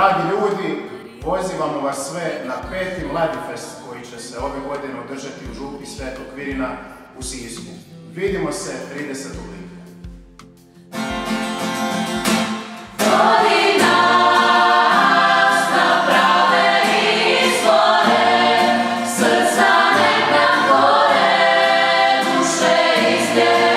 Dragi ljudi, pozivamo vas sve na peti Mladifest koji će se ove godine održati u Župi Svetog Kvirina u Sisku. Vidimo se 30. lipnja. Yeah.